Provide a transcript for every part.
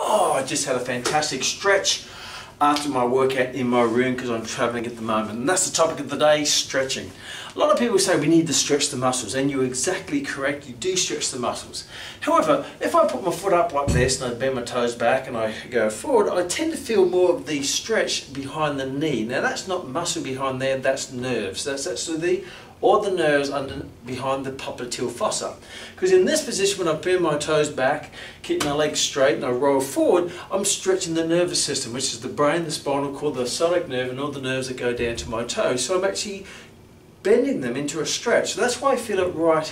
Oh, I just had a fantastic stretch after my workout in my room because I'm traveling at the moment. And that's the topic of the day, stretching. A lot of people say we need to stretch the muscles and you're exactly correct, you do stretch the muscles. However, if I put my foot up like this and I bend my toes back and I go forward, I tend to feel more of the stretch behind the knee. Now that's not muscle behind there, that's nerves. That's actually the or the nerves under behind the popliteal fossa. Because in this position, when I bend my toes back, keep my legs straight, and I roll forward, I'm stretching the nervous system, which is the brain, the spinal cord, the sciatic nerve, and all the nerves that go down to my toes. So I'm actually bending them into a stretch. That's why I feel it right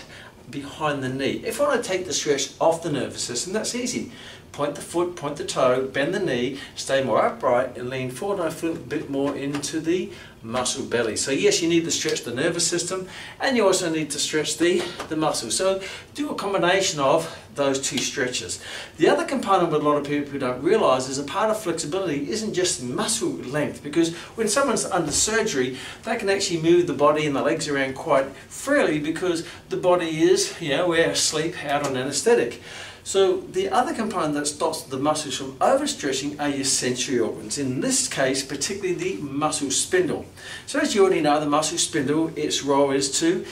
behind the knee. If I want to take the stretch off the nervous system, that's easy. Point the foot, point the toe, bend the knee, stay more upright and lean forward and a bit more into the muscle belly. So yes, you need to stretch the nervous system and you also need to stretch the, the muscle. So do a combination of those two stretches. The other component what a lot of people who don't realize is a part of flexibility isn't just muscle length because when someone's under surgery, they can actually move the body and the legs around quite freely because the body is, you know, we're asleep out on anesthetic. So the other component that stops the muscles from overstretching are your sensory organs. In this case, particularly the muscle spindle. So as you already know, the muscle spindle, its role is to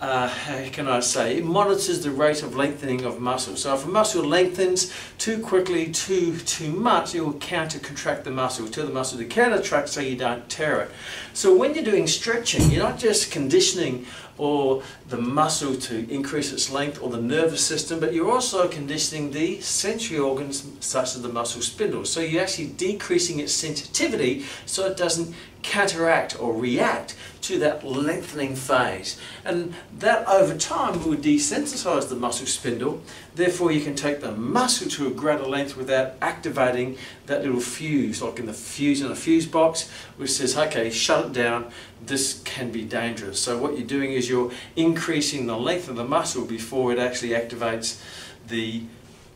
uh, how can I say, it monitors the rate of lengthening of muscle. So if a muscle lengthens too quickly, too too much, it will counter-contract the muscle, tell the muscle to counter-contract so you don't tear it. So when you're doing stretching, you're not just conditioning or the muscle to increase its length or the nervous system, but you're also conditioning the sensory organs such as the muscle spindle. So you're actually decreasing its sensitivity so it doesn't counteract or react to that lengthening phase. And that over time will desensitize the muscle spindle. Therefore you can take the muscle to a greater length without activating that little fuse, like in the fuse in a fuse box, which says, okay, shut it down, this can be dangerous. So what you're doing is you're increasing the length of the muscle before it actually activates the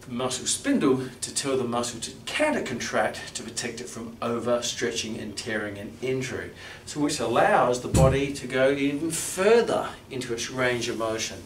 muscle spindle to tell the muscle to counter contract to protect it from overstretching and tearing and injury. So which allows the body to go even further into its range of motion.